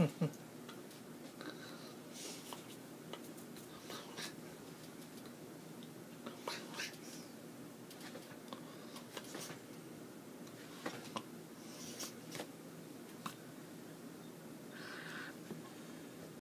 Mm-hmm.